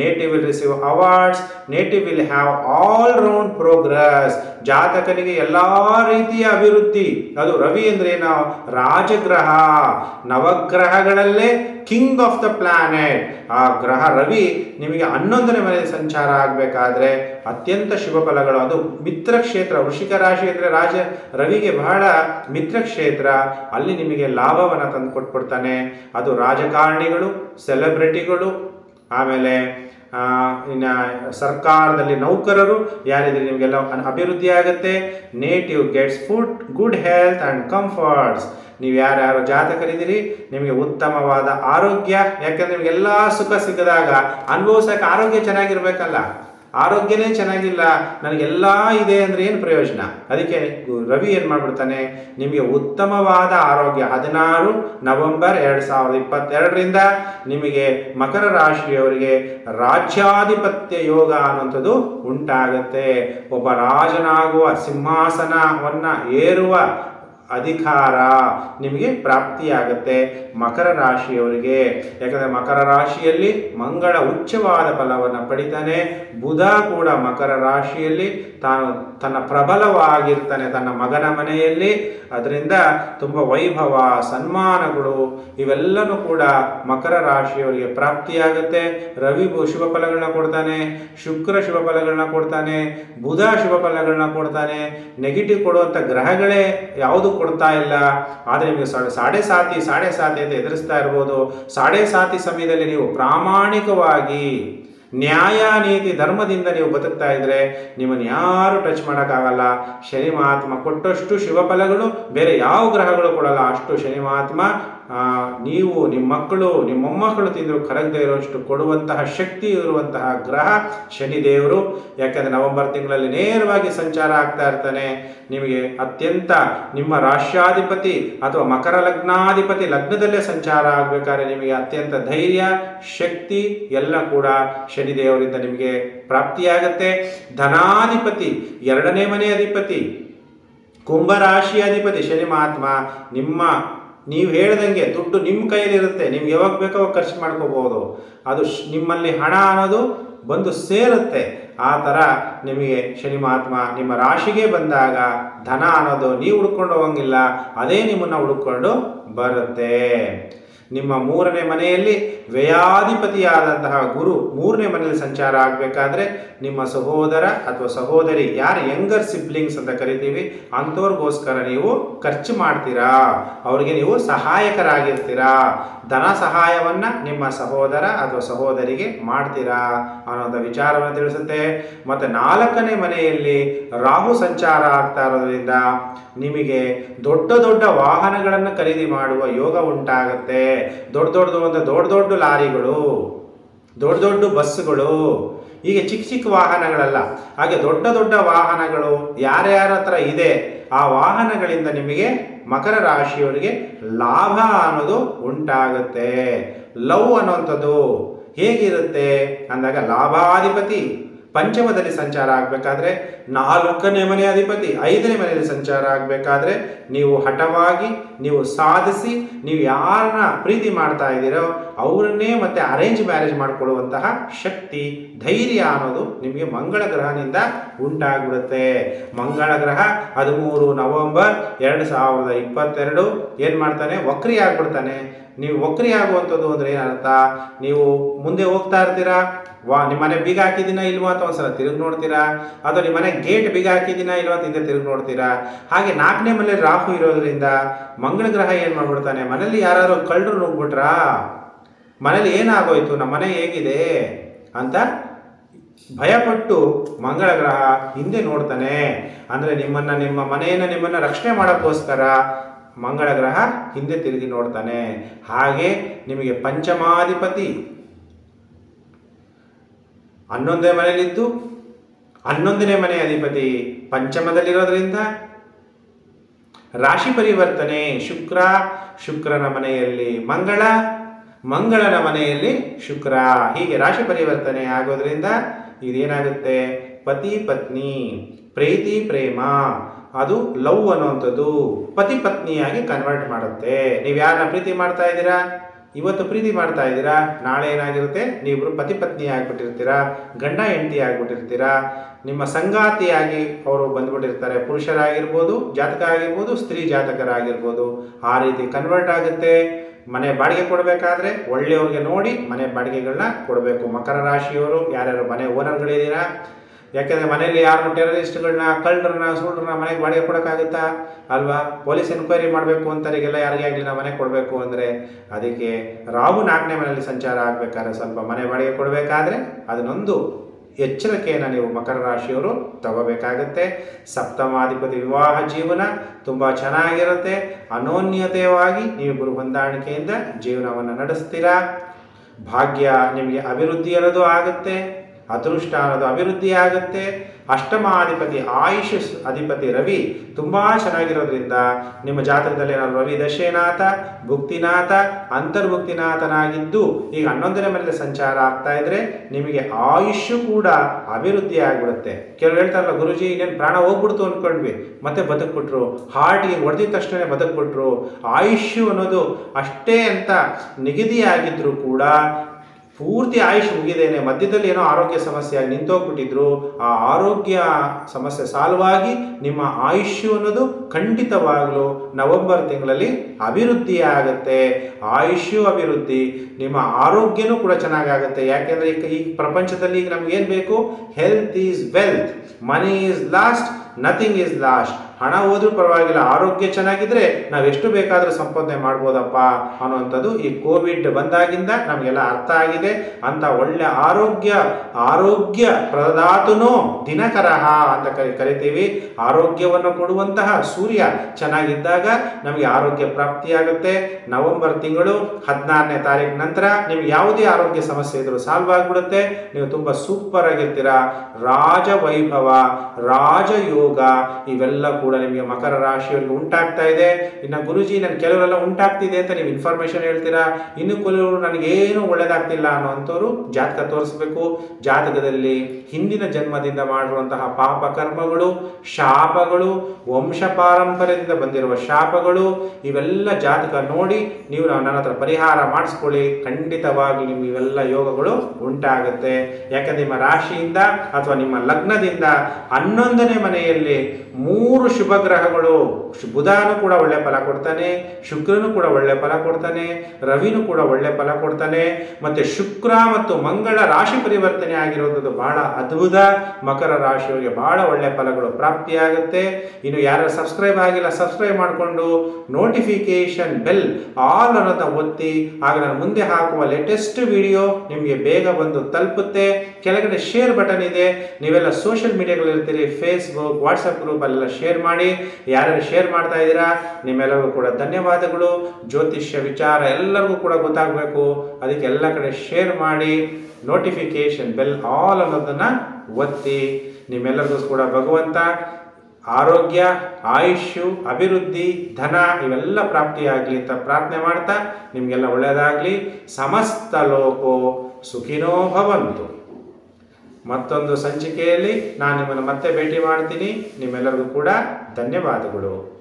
Native will receive awards native will have all round progress ಜಾತಕನಿಗೆ ಎಲ್ಲ ರೀತಿಯ ಅಭಿವೃದ್ಧಿ. ಅದು ರವಿ ಅಂದ್ರೆ ಏನು? ರಾಜಗ್ರಹ. ನವಗ್ರಹಗಳಲ್ಲೇ ಕಿಂಗ್ ಆಫ್ ದ ಪ್ಲಾನೆಟ್ ಆ ಗ್ರಹ ರವಿ ನಿಮಗೆ ಹನ್ನೊಂದನೇ ಮನೆ ಸಂಚಾರ ಆಗಬೇಕಾದ್ರೆ ಅತ್ಯಂತ ಶುಭ ಫಲಗಳು. ಅದು ಮಿತ್ರ ಕ್ಷೇತ್ರ ವೃಷಿಕ ರಾಶಿ ಅಂದರೆ ರಾಜ, ರವಿಗೆ ಬಹಳ ಮಿತ್ರ ಕ್ಷೇತ್ರ ಅಲ್ಲಿ ನಿಮಗೆ ಲಾಭವನ್ನು ತಂದು ಕೊಟ್ಬಿಡ್ತಾನೆ. ಅದು ರಾಜಕಾರಣಿಗಳು ಸೆಲೆಬ್ರಿಟಿಗಳು ಆಮೇಲೆ ಇನ್ನು ಸರ್ಕಾರದಲ್ಲಿ ನೌಕರರು ಯಾರಿದ್ರೆ ನಿಮಗೆಲ್ಲ ಅಭಿವೃದ್ಧಿ ಆಗುತ್ತೆ. Native gets food good health and comforts ನೀವು ಯಾರ್ಯಾರು ಜಾತಕರಿದ್ದೀರಿ, ನಿಮಗೆ ಉತ್ತಮವಾದ ಆರೋಗ್ಯ, ಯಾಕಂದ್ರೆ ನಿಮಗೆಲ್ಲ ಸುಖ ಸಿಗದಾಗ ಅನುಭವಿಸೋಕೆ ಆರೋಗ್ಯ ಚೆನ್ನಾಗಿರ್ಬೇಕಲ್ಲ. ಆರೋಗ್ಯನೇ ಚೆನ್ನಾಗಿಲ್ಲ, ನನಗೆಲ್ಲ ಇದೆ ಅಂದರೆ ಏನು ಪ್ರಯೋಜನ? ಅದಕ್ಕೆ ರವಿ ಏನು ಮಾಡಿಬಿಡ್ತಾನೆ, ನಿಮಗೆ ಉತ್ತಮವಾದ ಆರೋಗ್ಯ ಹದಿನಾರು ನವೆಂಬರ್ ಎರಡು ಸಾವಿರದ ಇಪ್ಪತ್ತೆರಡರಿಂದ ನಿಮಗೆ ಮಕರ ರಾಶಿಯವರಿಗೆ ರಾಜ್ಯಾಧಿಪತ್ಯ ಯೋಗ ಅನ್ನುವಂಥದ್ದು ಉಂಟಾಗುತ್ತೆ. ಒಬ್ಬ ರಾಜನಾಗುವ ಸಿಂಹಾಸನವನ್ನು ಏರುವ ಅಧಿಕಾರ ನಿಮಗೆ ಪ್ರಾಪ್ತಿಯಾಗುತ್ತೆ. ಮಕರ ರಾಶಿಯವರಿಗೆ, ಯಾಕಂದರೆ ಮಕರ ರಾಶಿಯಲ್ಲಿ ಮಂಗಳ ಉಚ್ಚವಾದ ಫಲವನ್ನು ಪಡಿತಾನೆ. ಬುಧ ಕೂಡ ಮಕರ ರಾಶಿಯಲ್ಲಿ ತಾನು ತನ್ನ ಪ್ರಬಲವಾಗಿರ್ತಾನೆ ತನ್ನ ಮಗನ ಮನೆಯಲ್ಲಿ. ಅದರಿಂದ ತುಂಬ ವೈಭವ, ಸನ್ಮಾನಗಳು ಇವೆಲ್ಲನೂ ಕೂಡ ಮಕರ ರಾಶಿಯವರಿಗೆ ಪ್ರಾಪ್ತಿಯಾಗುತ್ತೆ. ರವಿ ಶುಭ ಫಲಗಳನ್ನ ಕೊಡ್ತಾನೆ, ಶುಕ್ರ ಶುಭ ಫಲಗಳನ್ನ ಕೊಡ್ತಾನೆ, ಬುಧ ಶುಭ ಫಲಗಳನ್ನ ಕೊಡ್ತಾನೆ. ನೆಗೆಟಿವ್ ಕೊಡುವಂಥ ಗ್ರಹಗಳೇ ಯಾವುದು ಕೊಡ್ತಾ ಇಲ್ಲ. ಆದರೆ ನಿಮಗೆ ಸಾಡೆ ಸಾತಿ ಸಾಡೆ ಸಾತಿ ಅಂತ ಎದುರಿಸ್ತಾ ಇರ್ಬೋದು. ಸಾಡೆ ಸಾತಿ ಸಮಯದಲ್ಲಿ ನೀವು ಪ್ರಾಮಾಣಿಕವಾಗಿ ನ್ಯಾಯ ನೀತಿ ಧರ್ಮದಿಂದ ನೀವು ಬದುಕ್ತಾ ಇದ್ರೆ ನಿಮ್ಮನ್ನು ಯಾರು ಟಚ್ ಮಾಡೋಕ್ಕಾಗಲ್ಲ. ಶನಿ ಮಹಾತ್ಮ ಕೊಟ್ಟಷ್ಟು ಶಿವಫಲಗಳು, ಬೇರೆ ಯಾವ ಗ್ರಹಗಳು ಕೊಡಲ್ಲ. ಅಷ್ಟು ಶನಿ ಮಹಾತ್ಮ ನೀವು ನಿಮ್ಮ ಮಕ್ಕಳು, ನಿಮ್ಮ ಮೊಮ್ಮಕ್ಕಳು ತಿಂದರೂ ಕರಗದೇ ಇರುವಷ್ಟು ಕೊಡುವಂತಹ ಶಕ್ತಿ ಇರುವಂತಹ ಗ್ರಹ ಶನಿದೇವರು. ಯಾಕೆಂದರೆ ನವೆಂಬರ್ ತಿಂಗಳಲ್ಲಿ ನೇರವಾಗಿ ಸಂಚಾರ ಆಗ್ತಾ ಇರ್ತಾನೆ. ನಿಮಗೆ ಅತ್ಯಂತ ನಿಮ್ಮ ರಾಷ್ಟ್ರಾಧಿಪತಿ ಅಥವಾ ಮಕರ ಲಗ್ನಾಧಿಪತಿ ಲಗ್ನದಲ್ಲೇ ಸಂಚಾರ ಆಗಬೇಕಾದ್ರೆ ನಿಮಗೆ ಅತ್ಯಂತ ಧೈರ್ಯ, ಶಕ್ತಿ ಎಲ್ಲ ಕೂಡ ಶನಿದೇವರಿಂದ ನಿಮಗೆ ಪ್ರಾಪ್ತಿಯಾಗತ್ತೆ. ಧನಾಧಿಪತಿ, ಎರಡನೇ ಮನೆ ಅಧಿಪತಿ ಕುಂಭರಾಶಿ ಅಧಿಪತಿ, ಶನಿ ಮಹಾತ್ಮ, ನಿಮ್ಮ ನೀವು ಹೇಳ್ದಂಗೆ ದುಡ್ಡು ನಿಮ್ಮ ಕೈಯಲ್ಲಿರುತ್ತೆ ನಿಮ್ಗೆ ಯಾವಾಗ ಬೇಕೋ ಅವಾಗ ಖರ್ಚು ಮಾಡ್ಕೋಬಹುದು. ಅದು ನಿಮ್ಮಲ್ಲಿ ಹಣ ಅನ್ನೋದು ಬಂದು ಸೇರುತ್ತೆ. ಆ ಥರ ನಿಮಗೆ ಶನಿ ಮಹಾತ್ಮ ನಿಮ್ಮ ರಾಶಿಗೆ ಬಂದಾಗ ಧನ ಅನ್ನೋದು ನೀವು ಹುಡ್ಕೊಂಡು ಹೋಗಂಗಿಲ್ಲ, ಅದೇ ನಿಮ್ಮನ್ನು ಹುಡ್ಕೊಂಡು ಬರುತ್ತೆ. ನಿಮ್ಮ ಮೂರನೇ ಮನೆಯಲ್ಲಿ ವ್ಯಯಾಧಿಪತಿಯಾದಂತಹ ಗುರು ಮೂರನೇ ಮನೆಯಲ್ಲಿ ಸಂಚಾರ ಆಗಬೇಕಾದ್ರೆ ನಿಮ್ಮ ಸಹೋದರ ಅಥವಾ ಸಹೋದರಿ ಯಾರು ಯಂಗರ್ ಸಿಬ್ಲಿಂಗ್ಸ್ ಅಂತ ಕರಿತೀವಿ, ಅಂಥವ್ರಿಗೋಸ್ಕರ ನೀವು ಖರ್ಚು ಮಾಡ್ತೀರಾ? ಅವರಿಗೆ ನೀವು ಸಹಾಯಕರಾಗಿರ್ತೀರಾ? ಧನ ಸಹಾಯವನ್ನು ನಿಮ್ಮ ಸಹೋದರ ಅಥವಾ ಸಹೋದರಿಗೆ ಮಾಡ್ತೀರಾ? ಅನ್ನೋಂಥ ವಿಚಾರವನ್ನು ತಿಳಿಸುತ್ತೆ. ಮತ್ತು ನಾಲ್ಕನೇ ಮನೆಯಲ್ಲಿ ರಾಹು ಸಂಚಾರ ಆಗ್ತಾ ಇರೋದ್ರಿಂದ ನಿಮಗೆ ದೊಡ್ಡ ದೊಡ್ಡ ವಾಹನಗಳನ್ನು ಖರೀದಿ ಮಾಡುವ ಯೋಗ ಉಂಟಾಗುತ್ತೆ. ದೊಡ್ಡ ದೊಡ್ಡದು ಒಂದು ದೊಡ್ಡ ದೊಡ್ಡ ಲಾರಿಗಳು, ದೊಡ್ಡ ದೊಡ್ಡ ಬಸ್ಸುಗಳು, ಹೀಗೆ ಚಿಕ್ಕ ಚಿಕ್ಕ ವಾಹನಗಳಲ್ಲ. ಹಾಗೆ ದೊಡ್ಡ ದೊಡ್ಡ ವಾಹನಗಳು ಯಾರ್ಯಾರ ಹತ್ರ ಇದೆ ಆ ವಾಹನಗಳಿಂದ ನಿಮಗೆ ಮಕರ ರಾಶಿಯವರಿಗೆ ಲಾಭ ಅನ್ನೋದು ಉಂಟಾಗುತ್ತೆ. ಲವ್ ಅನ್ನುವಂಥದ್ದು ಹೇಗಿರುತ್ತೆ? ಅಂದಾಗ ಲಾಭಾಧಿಪತಿ. ಪಂಚಮದಲ್ಲಿ ಸಂಚಾರ ಆಗಬೇಕಾದ್ರೆ ನಾಲ್ಕನೇ ಮನೆ ಅಧಿಪತಿ, ಐದನೇ ಮನೆಯಲ್ಲಿ ಸಂಚಾರ ಆಗಬೇಕಾದ್ರೆ ನೀವು ಹಠವಾಗಿ, ನೀವು ಸಾಧಿಸಿ, ನೀವು ಯಾರನ್ನ ಪ್ರೀತಿ ಮಾಡ್ತಾ ಇದ್ದೀರೋ ಅವರನ್ನೇ ಮತ್ತೆ ಅರೇಂಜ್ ಮ್ಯಾರೇಜ್ ಮಾಡಿಕೊಳ್ಳುವಂತಹ ಶಕ್ತಿ, ಧೈರ್ಯ ಅನ್ನೋದು ನಿಮಗೆ ಮಂಗಳ ಗ್ರಹನಿಂದ ಉಂಟಾಗ್ಬಿಡುತ್ತೆ. ಮಂಗಳ ಗ್ರಹ ಹದಿಮೂರು ನವೆಂಬರ್ ಎರಡು ಸಾವಿರದ ಇಪ್ಪತ್ತೆರಡು. ಏನು ಮಾಡ್ತಾನೆ? ವಕ್ರಿ ಆಗ್ಬಿಡ್ತಾನೆ. ನೀವು ವಕ್ರಿ ಆಗುವಂಥದ್ದು ಅಂದ್ರೆ ಏನರ್ಥ ನೀವು ಮುಂದೆ ಹೋಗ್ತಾ ಇರ್ತೀರಾ? ವಾ ನಿಮ್ಮ ಮನೆ ಬೀಗ ಹಾಕಿದ್ದೀನ ಇಲ್ವಾ ಅಂತ ಒಂದ್ಸಲ ತಿರುಗಿ ನೋಡ್ತೀರಾ? ಅಥವಾ ನಿಮ್ಮ ಮನೆ ಗೇಟ್ ಬೀಗ ಹಾಕಿದ್ದೀನ ಇಲ್ವಾ ಅಂತ ಹಿಂದೆ ತಿರುಗಿ ನೋಡ್ತೀರಾ? ಹಾಗೆ ನಾಲ್ಕನೇ ಮನೆ ರಾಹು ಇರೋದ್ರಿಂದ ಮಂಗಳ ಗ್ರಹ ಏನು ಮಾಡ್ಬಿಡ್ತಾನೆ? ಮನೇಲಿ ಯಾರು ಕಳ್ಳರು ನುಗ್ಬಿಟ್ರಾ? ಮನೇಲಿ ಏನಾಗೋಯ್ತು? ನಮ್ಮ ಮನೆ ಹೇಗಿದೆ? ಅಂತ ಭಯಪಟ್ಟು ಮಂಗಳ ಗ್ರಹ ಹಿಂದೆ ನೋಡ್ತಾನೆ. ಅಂದರೆ ನಿಮ್ಮನ್ನ, ನಿಮ್ಮ ಮನೆಯನ್ನು ನಿಮ್ಮನ್ನ ರಕ್ಷಣೆ ಮಾಡೋಕ್ಕೋಸ್ಕರ ಮಂಗಳ ಗ್ರಹ ಹಿಂದೆ ತಿರುಗಿ ನೋಡ್ತಾನೆ. ಹಾಗೆ ನಿಮಗೆ ಪಂಚಮಾಧಿಪತಿ ಹನ್ನೊಂದನೇ ಮನೆಯಲ್ಲಿದ್ದು ಹನ್ನೊಂದನೇ ಮನೆ ಅಧಿಪತಿ ಪಂಚಮದಲ್ಲಿರೋದ್ರಿಂದ ರಾಶಿ ಪರಿವರ್ತನೆ ಶುಕ್ರ, ಶುಕ್ರನ ಮನೆಯಲ್ಲಿ ಮಂಗಳ, ಮಂಗಳನ ಮನೆಯಲ್ಲಿ ಶುಕ್ರ. ಹೀಗೆ ರಾಶಿ ಪರಿವರ್ತನೆ ಆಗೋದ್ರಿಂದ ಇದೇನಾಗುತ್ತೆ? ಪತಿ ಪತ್ನಿ, ಪ್ರೀತಿ, ಪ್ರೇಮ, ಅದು ಲವ್ ಅನ್ನುವಂಥದ್ದು ಪತಿ ಪತ್ನಿಯಾಗಿ ಕನ್ವರ್ಟ್ ಮಾಡುತ್ತೆ. ನೀವು ಯಾರನ್ನ ಪ್ರೀತಿ ಮಾಡ್ತಾ ಇದ್ದೀರಾ? ಇವತ್ತು ಪ್ರೀತಿ ಮಾಡ್ತಾ ಇದ್ದೀರಾ? ನಾಳೆ ಏನಾಗಿರುತ್ತೆ? ನೀವಿಬ್ಬರು ಪತಿ ಪತ್ನಿ ಆಗಿಬಿಟ್ಟಿರ್ತೀರಾ? ಗಂಡ ಹೆಂಡತಿ ಆಗಿಬಿಟ್ಟಿರ್ತೀರಾ? ನಿಮ್ಮ ಸಂಗಾತಿಯಾಗಿ ಅವರು ಬಂದ್ಬಿಟ್ಟಿರ್ತಾರೆ. ಪುರುಷರಾಗಿರ್ಬೋದು, ಜಾತಕ ಆಗಿರ್ಬೋದು, ಸ್ತ್ರೀ ಜಾತಕರಾಗಿರ್ಬೋದು. ಆ ರೀತಿ ಕನ್ವರ್ಟ್ ಆಗುತ್ತೆ. ಮನೆ ಬಾಡಿಗೆ ಕೊಡಬೇಕಾದ್ರೆ ಒಳ್ಳೆಯವ್ರಿಗೆ ನೋಡಿ ಮನೆ ಬಾಡಿಗೆಗಳನ್ನ ಕೊಡಬೇಕು. ಮಕರ ರಾಶಿಯವರು, ಯಾರ್ಯಾರು ಮನೆ ಓನರ್ಗಳಿದ್ದೀರಾ ಯಾಕೆಂದರೆ ಮನೆಯಲ್ಲಿ ಯಾರು ಟೆರರಿಸ್ಟ್ಗಳನ್ನ, ಕಳ್ಳರನ್ನ ಸುಳ್ಳರನ್ನ ಮನೆಗೆ ಬಾಡಿಗೆ ಕೊಡೋಕ್ಕಾಗುತ್ತಾ? ಅಲ್ವಾ? ಪೊಲೀಸ್ ಎನ್ಕ್ವೈರಿ ಮಾಡಬೇಕು ಅಂತವರಿಗೆಲ್ಲ ಯಾರಿಗೆ ಆಗಲಿ ನಾವು ಮನೆ ಕೊಡಬೇಕು ಅಂದರೆ ಅದಕ್ಕೆ ರಾಹು ನಾಲ್ಕನೇ ಮನೆಯಲ್ಲಿ ಸಂಚಾರ ಆಗಬೇಕಾದ್ರೆ ಸ್ವಲ್ಪ ಮನೆ ಬಾಡಿಗೆ ಕೊಡಬೇಕಾದ್ರೆ ಅದನ್ನೊಂದು ಎಚ್ಚರಿಕೆಯನ್ನು ನೀವು ಮಕರ ರಾಶಿಯವರು ತಗೋಬೇಕಾಗುತ್ತೆ. ಸಪ್ತಮಾಧಿಪತಿ ವಿವಾಹ ಜೀವನ ತುಂಬ ಚೆನ್ನಾಗಿರುತ್ತೆ. ಅನೋನ್ಯತೆಯಾಗಿ ನೀವಿಬ್ಬರು ಹೊಂದಾಣಿಕೆಯಿಂದ ಜೀವನವನ್ನು ನಡೆಸ್ತೀರಾ? ಭಾಗ್ಯ ನಿಮಗೆ ಅಭಿವೃದ್ಧಿ ಅನ್ನೋದು ಆಗುತ್ತೆ. ಅದೃಷ್ಟ ಅನ್ನೋದು ಅಭಿವೃದ್ಧಿ ಆಗುತ್ತೆ. ಅಷ್ಟಮಾಧಿಪತಿ ಆಯುಷ್ ಅಧಿಪತಿ ರವಿ ತುಂಬ ಚೆನ್ನಾಗಿರೋದ್ರಿಂದ ನಿಮ್ಮ ಜಾತಕದಲ್ಲಿ ಏನಾದ್ರು ರವಿ ದಶೇನಾಥ, ಭುಕ್ತಿನಾಥ, ಅಂತರ್ಭುಕ್ತಿನಾಥನಾಗಿದ್ದು ಈಗ ಹನ್ನೊಂದನೇ ಮನೆಯಲ್ಲಿ ಸಂಚಾರ ಆಗ್ತಾ ಇದ್ರೆ ನಿಮಗೆ ಆಯುಷ್ಯು ಕೂಡ ಅಭಿವೃದ್ಧಿ ಆಗಿಬಿಡುತ್ತೆ. ಕೆಲವರು ಹೇಳ್ತಾರಲ್ಲ, ಗುರುಜಿ ಇನ್ನೇನು ಪ್ರಾಣ ಹೋಗ್ಬಿಡ್ತು ಅಂದ್ಕೊಂಡ್ವಿ ಮತ್ತೆ ಬದುಕ್ಬಿಟ್ರು. ಹಾರ್ಟ್ಗೆ ಹೊಡೆದಿದ ತಕ್ಷಣ ಬದುಕ್ಬಿಟ್ರು. ಆಯುಷ್ಯು ಅನ್ನೋದು ಅಷ್ಟೇ ಅಂತ ನಿಗದಿಯಾಗಿದ್ರು ಕೂಡ ಪೂರ್ತಿ ಆಯುಷ್ ಮುಗಿದೇನೆ, ಮಧ್ಯದಲ್ಲಿ ಏನೋ ಆರೋಗ್ಯ ಸಮಸ್ಯೆ ನಿಂತೋಗ್ಬಿಟ್ಟಿದ್ರು, ಆ ಆರೋಗ್ಯ ಸಮಸ್ಯೆ ಸಾಲುವಾಗಿ ನಿಮ್ಮ ಆಯುಷ್ಯು ಅನ್ನೋದು ಖಂಡಿತವಾಗಲೂ ನವೆಂಬರ್ ತಿಂಗಳಲ್ಲಿ ಅಭಿವೃದ್ಧಿ ಆಗುತ್ತೆ. ಆಯುಷ್ಯು ಅಭಿವೃದ್ಧಿ, ನಿಮ್ಮ ಆರೋಗ್ಯನೂ ಕೂಡ ಚೆನ್ನಾಗಾಗುತ್ತೆ. ಯಾಕೆಂದ್ರೆ ಈಗ ಈ ಪ್ರಪಂಚದಲ್ಲಿ ಈಗ ನಮ್ಗೆ ಏನು ಬೇಕು? Health is wealth money is lost nothing is lost ಹಣ ಹೋದ್ರೂ ಪರವಾಗಿಲ್ಲ, ಆರೋಗ್ಯ ಚೆನ್ನಾಗಿದ್ರೆ ನಾವು ಎಷ್ಟು ಬೇಕಾದರೂ ಸಂಪಾದನೆ ಮಾಡ್ಬೋದಪ್ಪ ಅನ್ನುವಂಥದ್ದು ಈ ಕೋವಿಡ್ ಬಂದಾಗಿಂದ ನಮಗೆಲ್ಲ ಅರ್ಥ ಆಗಿದೆ. ಅಂತ ಒಳ್ಳೆ ಆರೋಗ್ಯ ಆರೋಗ್ಯ ಪ್ರದಾತುನು ದಿನಕರಹ ಅಂತ ಕರಿ, ಕರಿತೀವಿ. ಆರೋಗ್ಯವನ್ನು ಕೊಡುವಂತಹ ಸೂರ್ಯ ಚೆನ್ನಾಗಿದ್ದಾಗ ನಮಗೆ ಆರೋಗ್ಯ ಪ್ರಾಪ್ತಿಯಾಗುತ್ತೆ. ನವೆಂಬರ್ ತಿಂಗಳು ಹದಿನಾರನೇ ತಾರೀಕು ನಂತರ ನಿಮ್ಗೆ ಯಾವುದೇ ಆರೋಗ್ಯ ಸಮಸ್ಯೆ ಇದ್ರೂ ಸಾಲ್ವ್ ಆಗಿಬಿಡುತ್ತೆ. ನೀವು ತುಂಬ ಸೂಪರ್ ಆಗಿರ್ತೀರಾ. ರಾಜವೈಭವ, ರಾಜಯೋಗ, ಇವೆಲ್ಲ ಕೂಡ ನಿಮಗೆ ಮಕರ ರಾಶಿಯಲ್ಲಿ ಉಂಟಾಗ್ತಾ ಇದೆ. ಇನ್ನು ಗುರುಜಿ ನನ್ನ ಕೆಲವರೆಲ್ಲ ಉಂಟಾಗ್ತಿದೆ ಅಂತ ನೀವು ಇನ್ಫಾರ್ಮೇಶನ್ ಹೇಳ್ತೀರಾ? ಇನ್ನು ಕೆಲವರು ನನಗೇನು ಒಳ್ಳೇದಾಗ್ತಿಲ್ಲ ಅನ್ನೋಂಥವ್ರು ಜಾತಕ ತೋರಿಸ್ಬೇಕು. ಜಾತಕದಲ್ಲಿ ಹಿಂದಿನ ಜನ್ಮದಿಂದ ಮಾಡಿರುವಂತಹ ಪಾಪ ಕರ್ಮಗಳು, ಶಾಪಗಳು, ವಂಶ ಪಾರಂಪರ್ಯದಿಂದ ಬಂದಿರುವ ಶಾಪಗಳು, ಇವೆಲ್ಲ ಜಾತಕ ನೋಡಿ ನೀವು ನನ್ನ ಹತ್ರ ಪರಿಹಾರ ಮಾಡಿಸ್ಕೊಳ್ಳಿ. ಖಂಡಿತವಾಗಿ ನಿಮ್ಗೆ ಇವೆಲ್ಲ ಯೋಗಗಳು ಉಂಟಾಗುತ್ತೆ. ಯಾಕಂದ್ರೆ ನಿಮ್ಮ ರಾಶಿಯಿಂದ ಅಥವಾ ನಿಮ್ಮ ಲಗ್ನದಿಂದ ಹನ್ನೊಂದನೇ ಮನೆಯಲ್ಲಿ ಮೂರು ಶುಭ ಗ್ರಹಗಳು ಶು- ಬುಧನು ಕೂಡ ಒಳ್ಳೆ ಫಲ ಕೊಡ್ತಾನೆ, ಶುಕ್ರನು ಕೂಡ ಒಳ್ಳೆ ಫಲ ಕೊಡ್ತಾನೆ, ರವಿನೂ ಕೂಡ ಒಳ್ಳೆ ಫಲ ಕೊಡ್ತಾನೆ, ಮತ್ತೆ ಶುಕ್ರ ಮತ್ತು ಮಂಗಳ ರಾಶಿ ಪರಿವರ್ತನೆ ಆಗಿರುವಂಥದ್ದು ಬಹಳ ಅದ್ಭುತ. ಮಕರ ರಾಶಿಯವರಿಗೆ ಬಹಳ ಒಳ್ಳೆ ಫಲಗಳು ಪ್ರಾಪ್ತಿಯಾಗುತ್ತೆ. ಇನ್ನು ಯಾರು ಸಬ್ಸ್ಕ್ರೈಬ್ ಆಗಿಲ್ಲ ಸಬ್ಸ್ಕ್ರೈಬ್ ಮಾಡಿಕೊಂಡು ನೋಟಿಫಿಕೇಶನ್ ಬೆಲ್ ಆಲ್ ಅನ್ನೋದನ್ನ ಒತ್ತಿ, ಆಗ ನಾನು ಮುಂದೆ ಹಾಕುವ ಲೇಟೆಸ್ಟ್ ವಿಡಿಯೋ ನಿಮಗೆ ಬೇಗ ಬಂದು ತಲುಪುತ್ತೆ. ಕೆಳಗಡೆ ಶೇರ್ ಬಟನ್ ಇದೆ. ನೀವೆಲ್ಲ ಸೋಷಿಯಲ್ ಮೀಡಿಯಾಗಳಿರ್ತೀರಿ ಫೇಸ್ಬುಕ್ ವಾಟ್ಸಪ್ ಗ್ರೂಪ್ ಅಲ್ಲೆಲ್ಲ ಶೇರ್ ಮಾಡಿ. ಯಾರ್ಯಾರು ಶೇರ್ ಮಾಡ್ತಾ ಇದ್ದೀರಾ? ನಿಮ್ಮೆಲ್ಲರಿಗೂ ಕೂಡ ಧನ್ಯವಾದಗಳು. ಜ್ಯೋತಿಷ್ಯ ವಿಚಾರ ಎಲ್ಲರಿಗೂ ಕೂಡ ಗೊತ್ತಾಗಬೇಕು. ಅದಕ್ಕೆ ಎಲ್ಲ ಕಡೆ ಶೇರ್ ಮಾಡಿ ನೋಟಿಫಿಕೇಶನ್ ಬೆಲ್ ಆಲ್ ಅನ್ನೋದನ್ನ ಒತ್ತಿ. ನಿಮ್ಮೆಲ್ಲರಿಗೂ ಕೂಡ ಭಗವಂತ, ಆರೋಗ್ಯ, ಆಯುಷ್ಯು, ಅಭಿವೃದ್ಧಿ, ಧನ ಇವೆಲ್ಲ ಪ್ರಾಪ್ತಿಯಾಗಲಿ ಅಂತ ಪ್ರಾರ್ಥನೆ ಮಾಡ್ತಾ ನಿಮಗೆಲ್ಲ ಒಳ್ಳೆಯದಾಗಲಿ. ಸಮಸ್ತ ಲೋಕೋ ಸುಖಿನೋ ಭವಂತು. ಮತ್ತೊಂದು ಸಂಚಿಕೆಯಲ್ಲಿ ನಾನು ನಿಮ್ಮನ್ನು ಮತ್ತೆ ಭೇಟಿ ಮಾಡ್ತೀನಿ. ನಿಮ್ಮೆಲ್ಲರಿಗೂ ಕೂಡ ಧನ್ಯವಾದಗಳು.